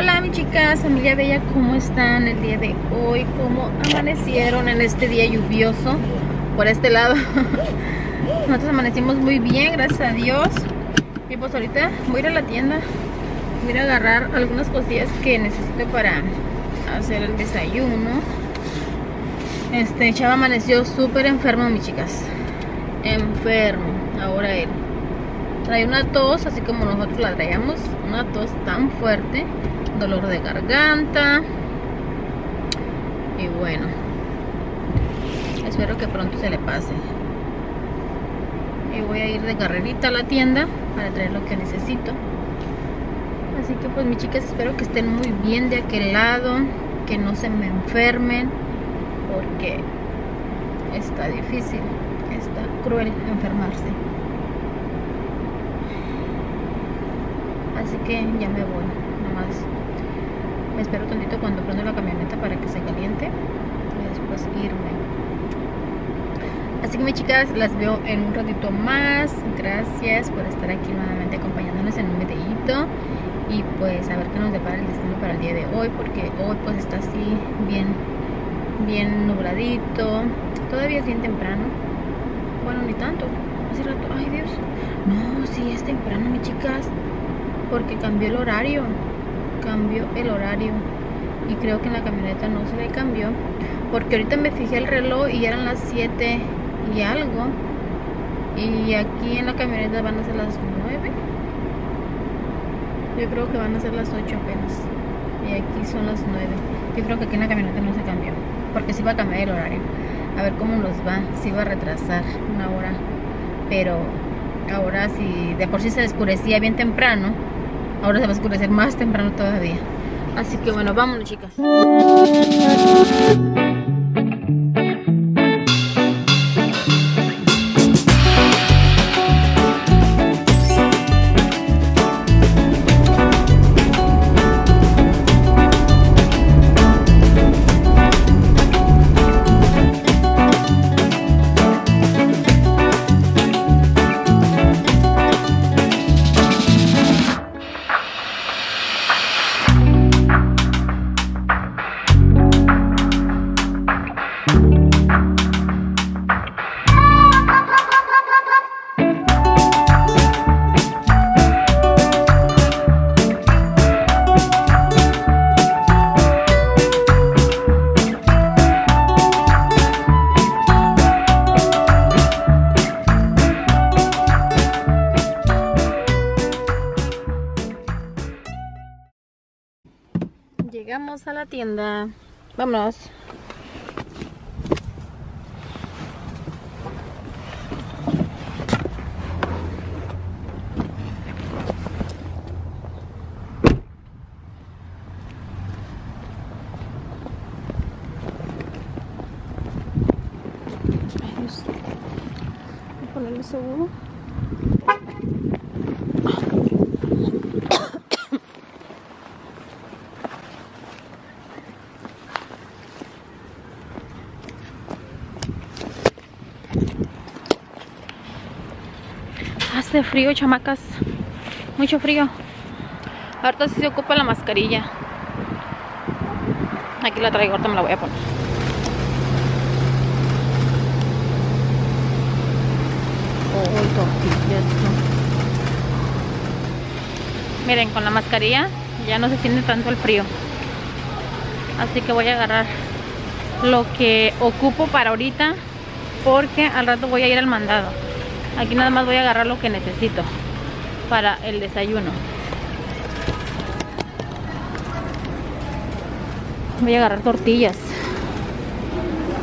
Hola mis chicas, familia bella, ¿cómo están el día de hoy? ¿Cómo amanecieron en este día lluvioso por este lado? Nosotros amanecimos muy bien, gracias a Dios. Y pues ahorita voy a ir a la tienda, voy a agarrar algunas cosillas que necesito para hacer el desayuno. Este chava amaneció súper enfermo, mis chicas. Enfermo, ahora él. Trae una tos, así como nosotros la traíamos, una tos tan fuerte, dolor de garganta. Y bueno, espero que pronto se le pase. Y voy a ir de carrerita a la tienda para traer lo que necesito. Así que pues mis chicas, espero que estén muy bien de aquel lado, que no se me enfermen, porque está difícil, está cruel enfermarse. Así que ya me voy, nomás me espero tantito cuando prendo la camioneta para que se caliente y después irme. Así que mis chicas, las veo en un ratito más. Gracias por estar aquí nuevamente acompañándonos en un videíto. Y pues a ver qué nos depara el destino para el día de hoy. Porque hoy pues está así bien, bien nubladito. Todavía es bien temprano. Bueno, ni tanto. Hace rato. Ay Dios. No, sí es temprano, mis chicas. Porque cambió el horario. Cambió el horario. Y creo que en la camioneta no se le cambió. Porque ahorita me fijé el reloj y eran las 7 y algo. Y aquí en la camioneta van a ser las 9. Yo creo que van a ser las 8 apenas. Y aquí son las 9. Yo creo que aquí en la camioneta no se cambió. Porque sí va a cambiar el horario. A ver cómo nos va. Sí va a retrasar una hora. Pero ahora si de por sí se oscurecía bien temprano. Ahora se va a oscurecer más temprano todavía. Así que bueno, vámonos chicas. Tienda. Vámonos. Voy a ponerle seguro. Hace frío, chamacas. Mucho frío. Ahorita sí se ocupa la mascarilla. Aquí la traigo, ahorita me la voy a poner. Oh. Miren, con la mascarilla ya no se siente tanto el frío. Así que voy a agarrar lo que ocupo para ahorita. Porque al rato voy a ir al mandado. Aquí nada más voy a agarrar lo que necesito para el desayuno. Voy a agarrar tortillas.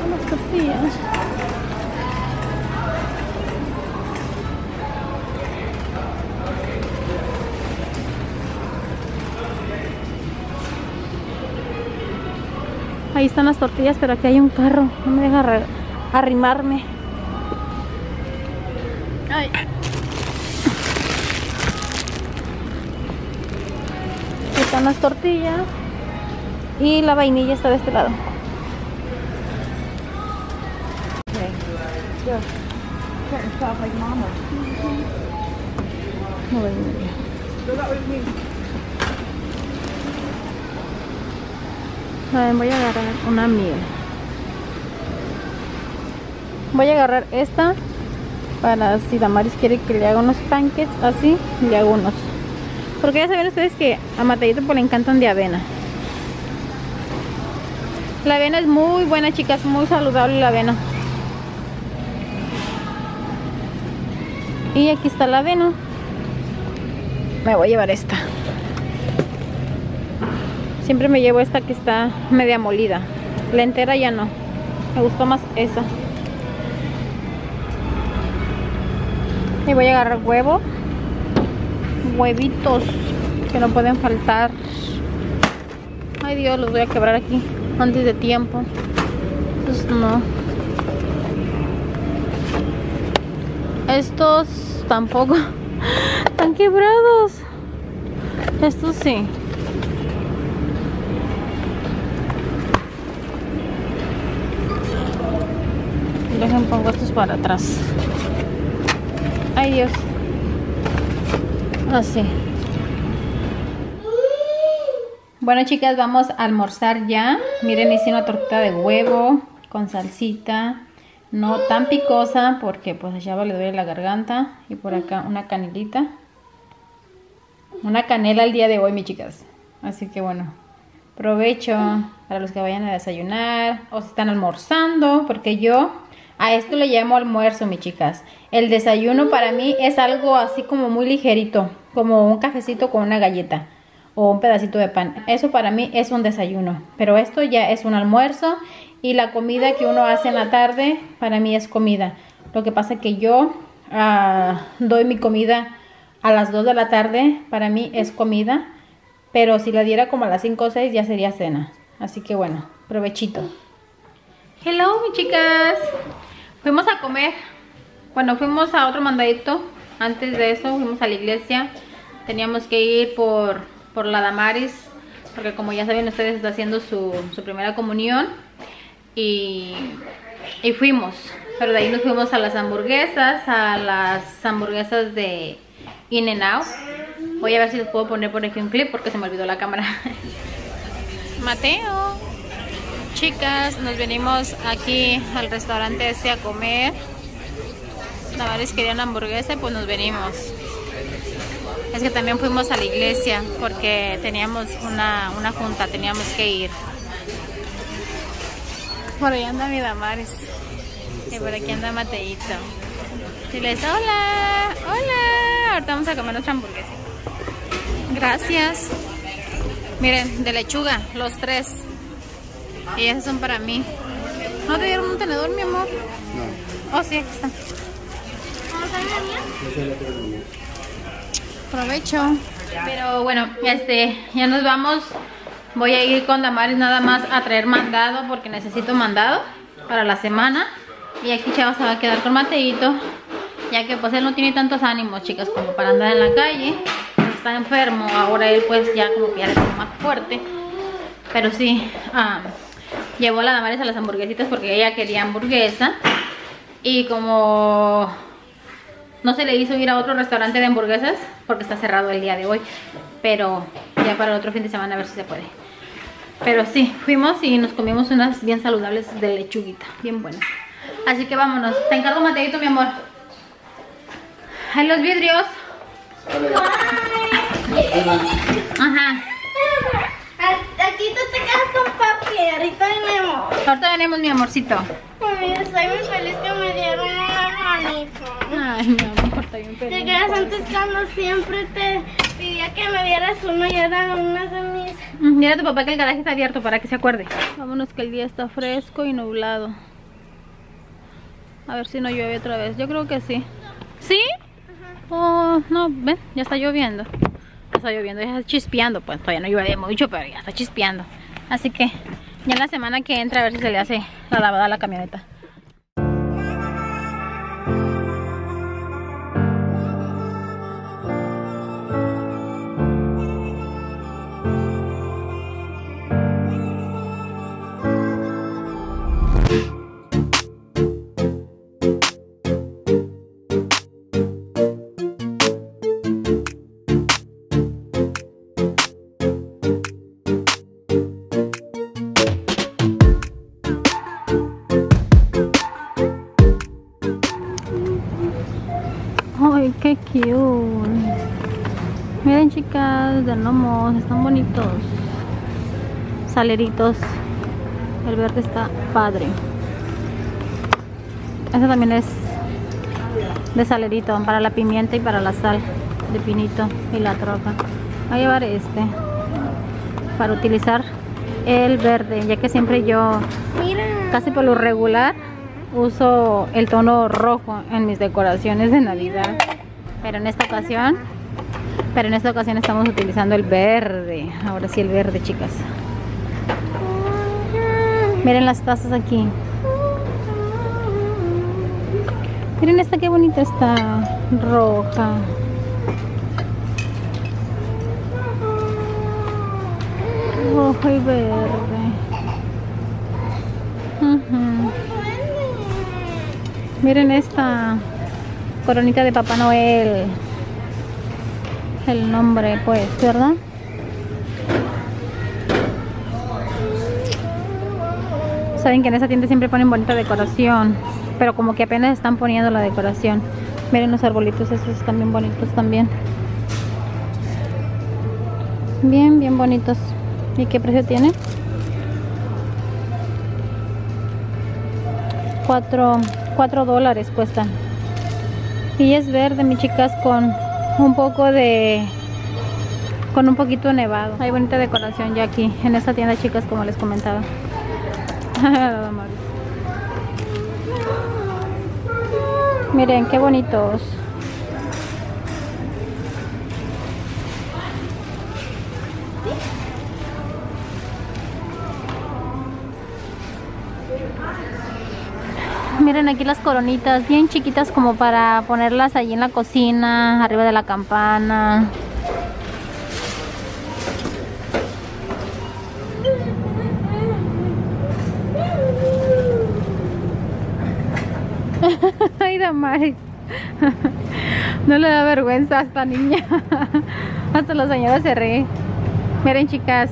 Las tortillas. Ahí están las tortillas, pero aquí hay un carro. No me deja arri- arrimarme. Aquí están las tortillas. Y la vainilla está de este lado. Voy a agarrar una miel. Voy a agarrar esta para si Damaris quiere que le haga unos pancakes así, le hago unos. Porque ya saben ustedes que a Matadito pues, le encantan de avena. La avena es muy buena, chicas, muy saludable la avena. Y aquí está la avena. Me voy a llevar esta. Siempre me llevo esta que está media molida. La entera ya no. Me gustó más esa. Voy a agarrar huevo. Huevitos que no pueden faltar. Ay Dios, los voy a quebrar aquí antes de tiempo. Pues no. Estos tampoco. Están quebrados. Estos sí. Dejen pongo estos para atrás. Ay Dios. Así. Bueno chicas, vamos a almorzar ya. Miren, hice una tortita de huevo con salsita. No tan picosa porque pues a Chava le duele la garganta. Y por acá una canelita. Una canela el día de hoy, mis chicas. Así que bueno, provecho para los que vayan a desayunar o si están almorzando. Porque yo a esto le llamo almuerzo, mis chicas. El desayuno para mí es algo así como muy ligerito, como un cafecito con una galleta o un pedacito de pan. Eso para mí es un desayuno, pero esto ya es un almuerzo y la comida que uno hace en la tarde para mí es comida. Lo que pasa que yo uh, doy mi comida a las 2 de la tarde, para mí es comida, pero si la diera como a las 5 o 6 ya sería cena. Así que bueno, provechito. Hello, mis chicas. Fuimos a comer. Bueno, fuimos a otro mandadito. Antes de eso fuimos a la iglesia. Teníamos que ir por, por la Damaris. Porque como ya saben ustedes está haciendo su, primera comunión. Y, y fuimos. Pero de ahí nos fuimos a las hamburguesas. A las hamburguesas de In and Out. Voy a ver si les puedo poner por aquí un clip porque se me olvidó la cámara. Mateo. Chicas, nos venimos aquí al restaurante este a comer. Navales querían hamburguesa pues nos venimos. Es que también fuimos a la iglesia porque teníamos una, una junta, teníamos que ir. Por ahí anda mi Damaris. Y por aquí anda Mateito. Y les hola, hola. Ahorita vamos a comer nuestra hamburguesa. Gracias. Miren, de lechuga, los tres. Y esas son para mí. ¿No te dieron un tenedor, mi amor? No. Oh, sí, aquí está. Provecho. Pero bueno, este, ya nos vamos. Voy a ir con Damaris nada más a traer mandado porque necesito mandado para la semana. Y aquí Chava se va a quedar con Mateito. Ya que pues él no tiene tantos ánimos, chicas, como para andar en la calle. Está enfermo, ahora él pues ya como que ya le más fuerte. Pero sí, ah, llevó a la Damaris a las hamburguesitas porque ella quería hamburguesa. Y como no se le hizo ir a otro restaurante de hamburguesas porque está cerrado el día de hoy. Pero ya para el otro fin de semana a ver si se puede. Pero sí, fuimos y nos comimos unas bien saludables de lechuguita, bien buenas. Así que vámonos. Te encargo Mateito, mi amor. Hay los vidrios. Ajá. Aquí tú te quedas con papi, ahorita venimos. Ahorita venimos, mi amorcito. Ay, estoy muy feliz que me dieron una manito. Ay, mi amor, está bien feliz. Te quedas antes cuando siempre te pedía que me dieras uno y eran unas de mis... Mira a tu papá que el garaje está abierto para que se acuerde. Vámonos que el día está fresco y nublado. A ver si no llueve otra vez. Yo creo que sí. ¿Sí? Oh, no, ven, ya está lloviendo está lloviendo, ya está chispeando, pues todavía no llueve mucho, pero ya está chispeando. Así que ya la semana que entra a ver si se le hace la lavada a la camioneta. Miren chicas, de gnomos, están bonitos. Saleritos. El verde está padre. Este también es de salerito, para la pimienta y para la sal de pinito y la troca. Voy a llevar este para utilizar el verde, ya que siempre yo, Mira. casi por lo regular, uso el tono rojo en mis decoraciones de Navidad. Pero en esta ocasión, pero en esta ocasión estamos utilizando el verde. Ahora sí el verde, chicas. Miren las tazas aquí. Miren esta qué bonita está, roja. Rojo y verde. Miren esta coronita de Papá Noel. El nombre, pues, ¿verdad? Saben que en esa tienda siempre ponen bonita decoración, pero como que apenas están poniendo la decoración. Miren los arbolitos, esos están bien bonitos también. Bien, bien bonitos. ¿Y qué precio tiene? 4, 4 dólares cuestan. Y es verde, mis chicas, con un poco de... Con un poquito nevado. Hay bonita decoración ya aquí, en esta tienda, chicas, como les comentaba. Miren, qué bonitos. Miren aquí las coronitas, bien chiquitas como para ponerlas allí en la cocina, arriba de la campana. Ay, Damaris. No le da vergüenza a esta niña. Hasta la señora se ríe. Miren, chicas.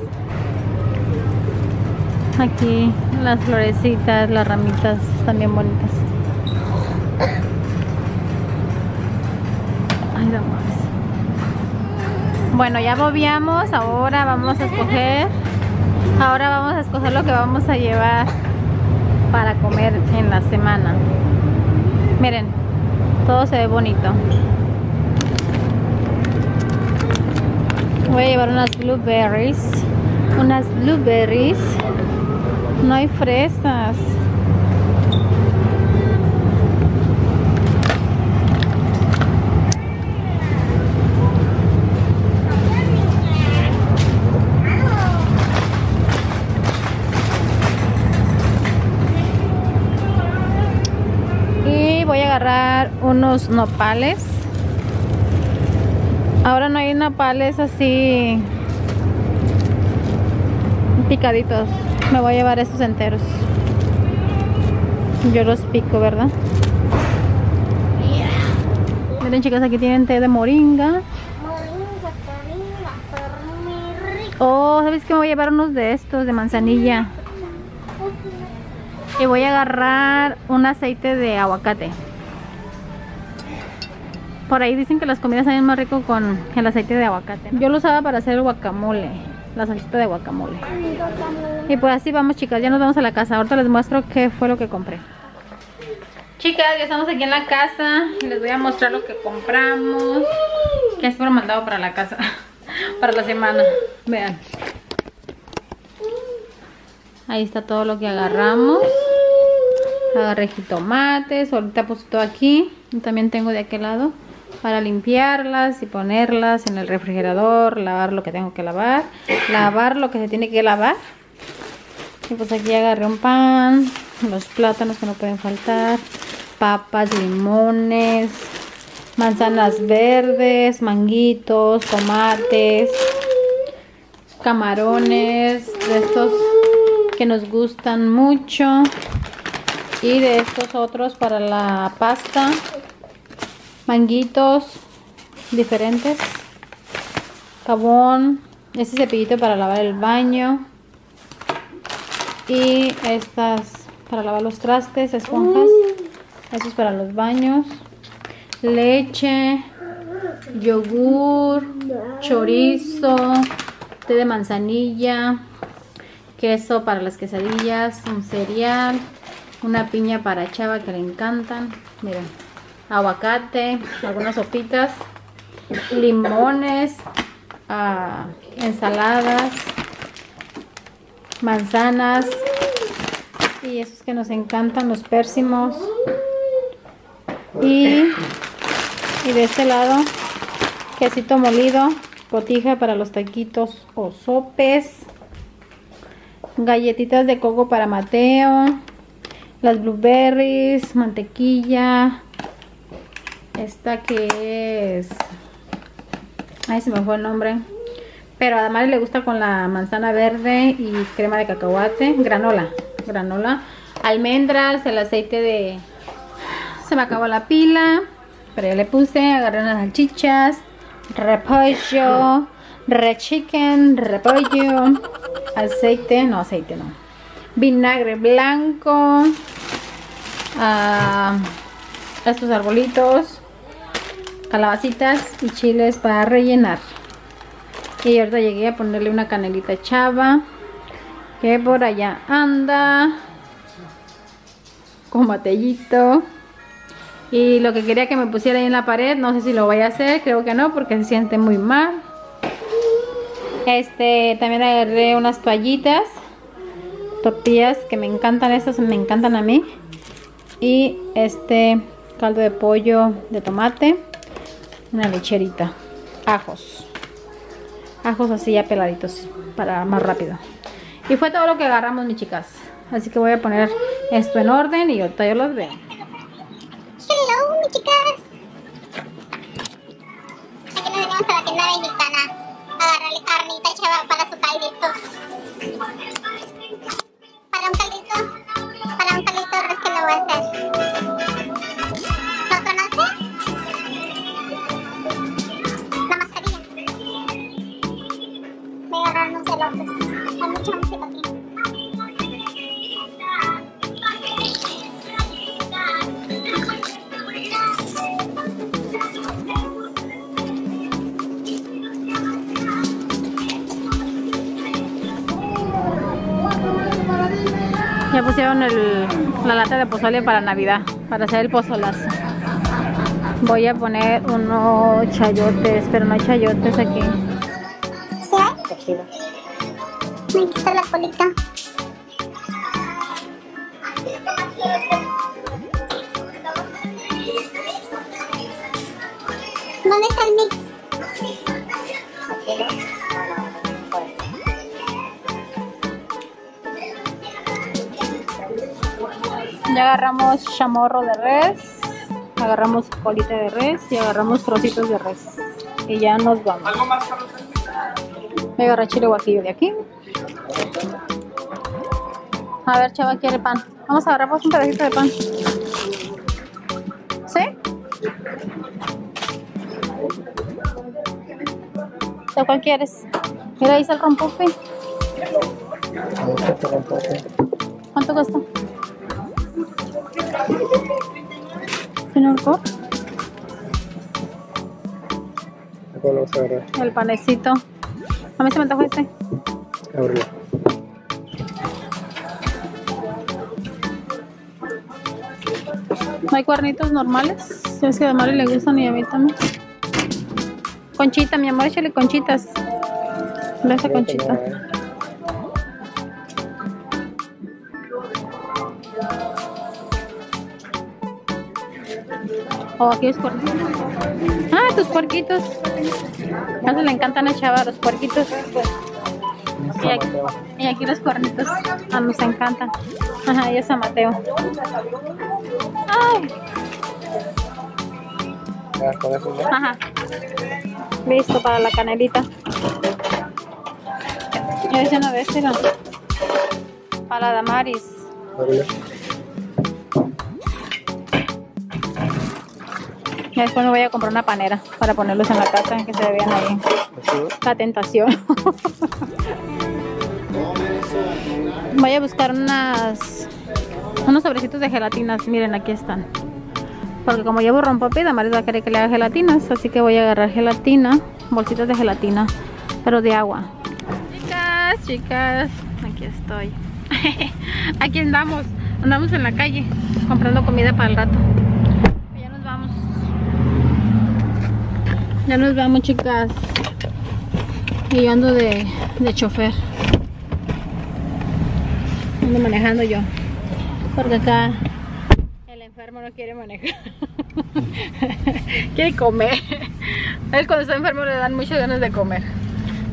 Aquí las florecitas, las ramitas están bien bonitas. Ay, Damaris. Bueno, ya movíamos. Ahora vamos a escoger. Ahora vamos a escoger lo que vamos a llevar para comer en la semana. Miren, todo se ve bonito. Voy a llevar unas blueberries. Unas blueberries. No hay fresas. Unos nopales. Ahora no hay nopales así picaditos. Me voy a llevar estos enteros. Yo los pico, ¿verdad? Miren chicas, aquí tienen té de moringa. Oh, ¿sabes qué? Me voy a llevar unos de estos de manzanilla. Y voy a agarrar un aceite de aguacate. Por ahí dicen que las comidas saben más rico con el aceite de aguacate. ¿no? Yo lo usaba para hacer guacamole, la salsita de guacamole. Y pues así vamos chicas, ya nos vamos a la casa. Ahorita les muestro qué fue lo que compré. Chicas, ya estamos aquí en la casa y les voy a mostrar lo que compramos. Que es por mandado para la casa, para la semana. Vean. Ahí está todo lo que agarramos. Agarré jitomates, ahorita puse todo aquí. Y también tengo de aquel lado para limpiarlas y ponerlas en el refrigerador, lavar lo que tengo que lavar, lavar lo que se tiene que lavar. Y pues aquí agarré un pan, los plátanos que no pueden faltar, papas, limones, manzanas verdes, manguitos, tomates, camarones, de estos que nos gustan mucho y de estos otros para la pasta, manguitos diferentes, jabón, este cepillito para lavar el baño. Y estas para lavar los trastes, esponjas, eso es para los baños, leche, yogur, chorizo, té de manzanilla, queso para las quesadillas, un cereal, una piña para Chava que le encantan, miren, aguacate, algunas sopitas, limones, ah, ensaladas, manzanas y esos que nos encantan, los pérsimos. Y, y de este lado quesito molido, cotija para los taquitos o sopes, galletitas de coco para Mateo, las blueberries, mantequilla, esta que es, ay se me fue el nombre, pero a Mari le gusta con la manzana verde y crema de cacahuate, granola, granola, almendras, el aceite de, se me acabó la pila, pero ya le puse, agarré unas salchichas, repollo, re chicken, repollo, aceite, no aceite no, vinagre blanco, uh, estos arbolitos, calabacitas y chiles para rellenar. Y ahorita llegué a ponerle una canelita chava, que por allá anda, con batellito. Y lo que quería que me pusiera ahí en la pared, no sé si lo voy a hacer, creo que no, porque se siente muy mal. Este, también agarré unas toallitas, tortillas, que me encantan, estas me encantan a mí. Y este caldo de pollo de tomate, una lecherita, ajos. Ajos así ya peladitos, para más rápido. Y fue todo lo que agarramos, mis chicas. Así que voy a poner esto en orden y ahorita yo los veo. Hello, mis chicas. Aquí nos venimos a la tienda mexicana a agarrarle carnita chava para su caldito. Para un caldito, para un caldito res que le voy a hacer. Ya pusieron el, la lata de pozole para Navidad, para hacer el pozolazo. Voy a poner unos chayotes, pero no hay chayotes aquí. ¿Sí hay? Me quita la colita. ¿Dónde está el mix? Ya agarramos chamorro de res, agarramos colita de res y agarramos trocitos de res. Y ya nos vamos. Voy a agarrar chile guajillo de aquí. A ver, chava, quiere pan. Vamos a agarrar un pedacito de pan. ¿Sí? ¿De cuál quieres? Mira, ahí está el rompope. ¿Cuánto cuesta? Co, ¿Cuál vas a agarrar? el panecito. A mí se me antojó este. Ábrelo. ¿No hay cuernitos normales? Es que a Mari le gustan y a mí también. Conchita, mi amor, échale conchitas. Ve esa conchita. Oh, aquí es cuernitos. Ah, tus puerquitos. A eso le encantan a Chava, los puerquitos. Y aquí, y aquí los cuernitos. Ah, nos encantan. Ajá, y es San Mateo. Ay, ajá. Listo para la canelita. Ya hice una vez, mira. Para Damaris. Después me voy a comprar una panera para ponerlos en la casa que se vean ahí. La tentación. Voy a buscar unas unos sobrecitos de gelatinas. Miren, aquí están. Porque como llevo rompope, Damaris va a querer que le haga gelatinas. Así que voy a agarrar gelatina, bolsitas de gelatina, pero de agua. Chicas, chicas, aquí estoy. aquí andamos, andamos en la calle comprando comida para el rato. Ya nos vamos. Ya nos vamos, chicas. Y yo ando de, de chofer. Ando manejando yo. Porque acá el enfermo no quiere manejar. quiere comer. Él cuando está enfermo le dan muchas ganas de comer.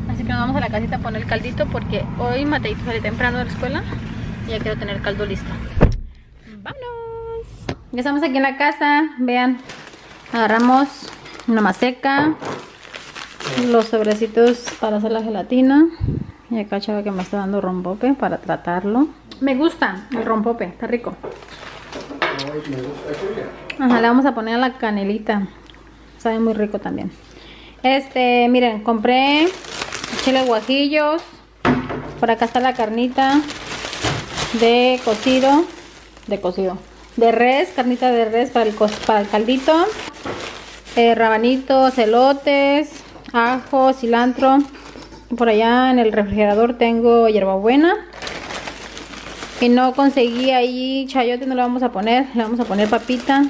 Así que nos vamos a la casita a poner el caldito porque hoy Mateito sale temprano de la escuela y ya quiero tener el caldo listo. ¡Vámonos! Ya estamos aquí en la casa. Vean, agarramos una maseca, los sobrecitos para hacer la gelatina. Y acá chava que me está dando rompope para tratarlo. Me gusta el rompope, está rico. Ajá, le vamos a poner la canelita. Sabe muy rico también. Este, miren, compré chile guajillos. Por acá está la carnita de cocido. De cocido. De res, carnita de res para el, para caldito. Eh, rabanitos, elotes, ajo, cilantro. Por allá en el refrigerador tengo hierbabuena. Y no conseguí ahí chayote, no le vamos a poner. Le vamos a poner papita,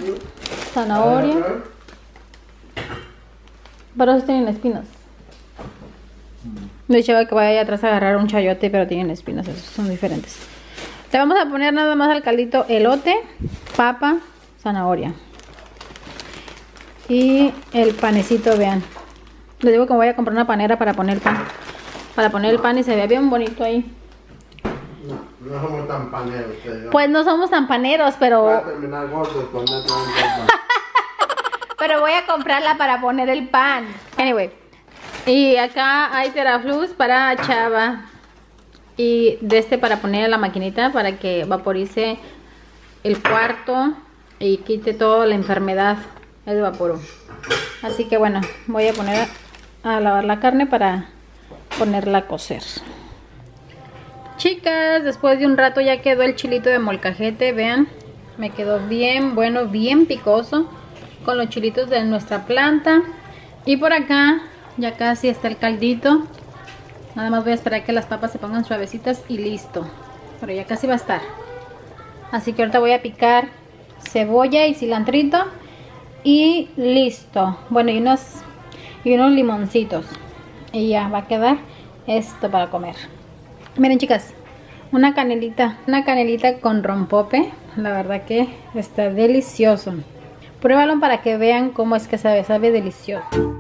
zanahoria. Pero esos tienen espinas. Me echaba que vaya allá atrás a agarrar un chayote, pero tienen espinas, esos son diferentes. Le vamos a poner nada más al caldito elote, papa, zanahoria. Y el panecito, vean. Les digo que voy a comprar una panera para poner pan. Para poner el pan y se vea bien bonito ahí. No, no somos tan paneros. ustedes, ¿no? Pues no somos tan paneros, Va a pero, terminar gordo con pero voy a comprarla para poner el pan. Anyway. Y acá hay teraflux para Chava. Y de este para poner a la maquinita para que vaporice el cuarto y quite toda la enfermedad. El vaporo. Así que bueno, voy a poner a, a lavar la carne para ponerla a cocer. Chicas, después de un rato ya quedó el chilito de molcajete, vean. Me quedó bien bueno, bien picoso. Con los chilitos de nuestra planta. Y por acá ya casi está el caldito. Nada más voy a esperar que las papas se pongan suavecitas y listo. Pero ya casi va a estar. Así que ahorita voy a picar cebolla y cilantrito. Y listo. Bueno, y unos, y unos limoncitos. Y ya va a quedar esto para comer. Miren chicas, una canelita, una canelita con rompope. La verdad que está delicioso. Pruébalo para que vean cómo es que sabe, sabe delicioso.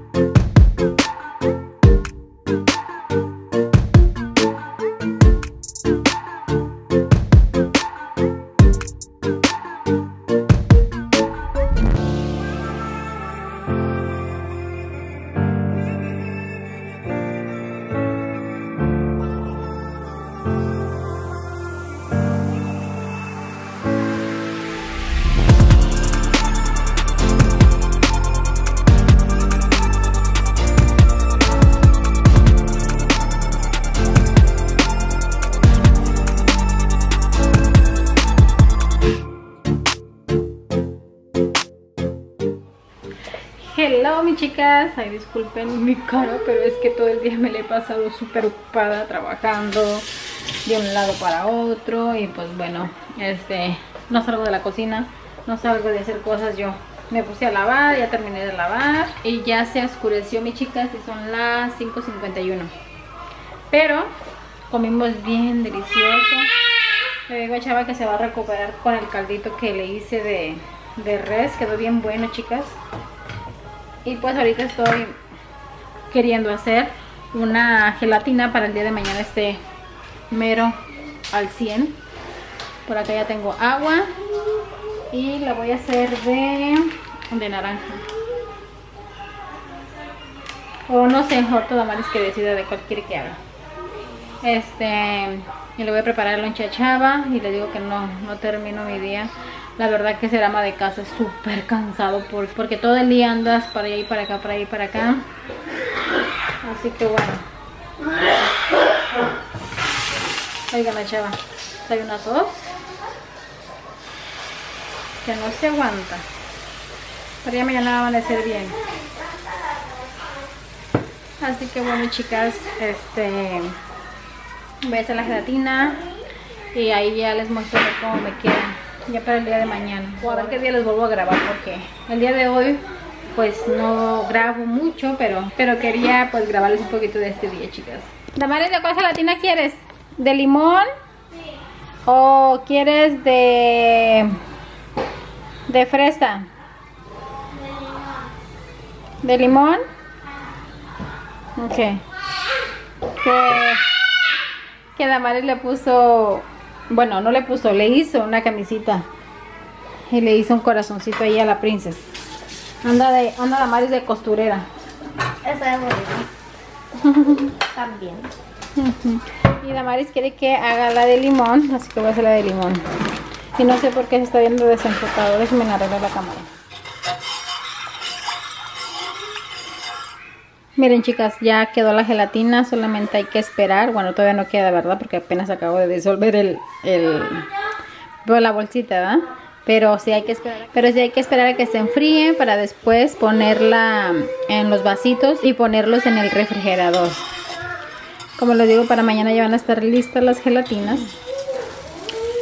Hello mis chicas, ay disculpen mi cara, pero es que todo el día me la he pasado súper ocupada trabajando de un lado para otro y pues bueno, este, no salgo de la cocina, no salgo de hacer cosas yo. Me puse a lavar, ya terminé de lavar y ya se oscureció mis chicas y son las 5.51. Pero comimos bien delicioso. Le digo a Chava que se va a recuperar con el caldito que le hice de, de res, quedó bien bueno chicas. Y pues ahorita estoy queriendo hacer una gelatina para el día de mañana este mero al 100. Por acá ya tengo agua y la voy a hacer de, de naranja. O no sé, Horto Damaris que decida de cuál quiere que haga. Este, y le voy a preparar el lonche a Chava y le digo que no, no termino mi día. La verdad que ser ama de casa es súper cansado por, porque todo el día andas para allá y para acá, para allá y para acá. Así que bueno. La chava, hay una tos que no se aguanta. Pero ya mañana va a amanecer bien. Así que bueno chicas, este voy a hacer la gelatina y ahí ya les muestro cómo me queda ya para el día de mañana. O a ver qué día les vuelvo a grabar porque el día de hoy pues no grabo mucho, pero, pero quería pues grabarles un poquito de este día chicas. Damaris, ¿de cuál gelatina quieres? ¿De limón? ¿O quieres de, de fresa? ¿De limón? Ok. Que, que Damaris le puso, bueno, no le puso, le hizo una camisita. Y le hizo un corazoncito ahí a la princesa. Anda de, anda Damaris de costurera. Esa es bonita. También. Y Damaris quiere que haga la de limón, así que voy a hacer la de limón. Y no sé por qué se está viendo desenfocado. Déjenme arreglar la cámara. Miren chicas, ya quedó la gelatina, solamente hay que esperar. Bueno, todavía no queda, ¿verdad? Porque apenas acabo de disolver el, pues, la bolsita, ¿verdad? Pero sí hay que esperar. Pero sí hay que esperar a que se enfríe para después ponerla en los vasitos y ponerlos en el refrigerador. Como les digo, para mañana ya van a estar listas las gelatinas.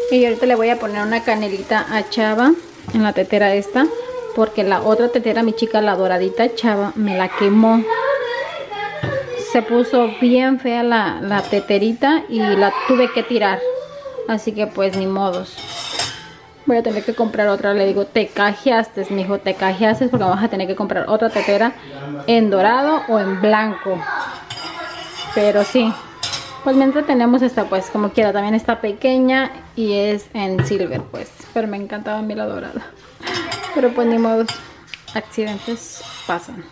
Y ahorita le voy a poner una canelita a Chava en la tetera esta. Porque la otra tetera, mi chica, la doradita Chava, me la quemó. Se puso bien fea la, la teterita y la tuve que tirar. Así que pues ni modos. Voy a tener que comprar otra. Le digo, te cajeaste, mi hijo, te cajeaste porque vamos a tener que comprar otra tetera en dorado o en blanco. Pero sí, pues mientras tenemos esta pues como quiera, también está pequeña y es en silver pues. Pero me encantaba a mí la dorada. Pero pues ni modo, accidentes pasan.